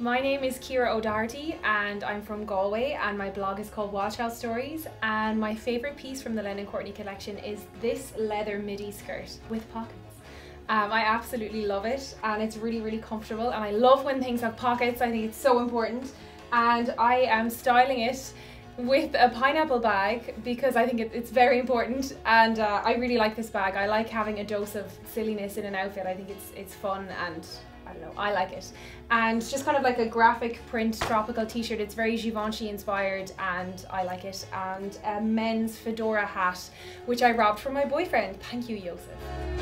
My name is Ciara O'Doherty and I'm from Galway and my blog is called Wildchild Stories. And my favourite piece from the Lennon Courtney collection is this leather midi skirt with pockets. Um, I absolutely love it and it's really really comfortable and I love when things have pockets, I think it's so important. And I am styling it with a pineapple bag because I think it, it's very important and uh, I really like this bag. I like having a dose of silliness in an outfit. I think it's it's fun and I don't know, I like it. And just kind of like a graphic print tropical t-shirt. It's very Givenchy inspired and I like it. And a men's fedora hat, which I robbed from my boyfriend. Thank you, Joseph.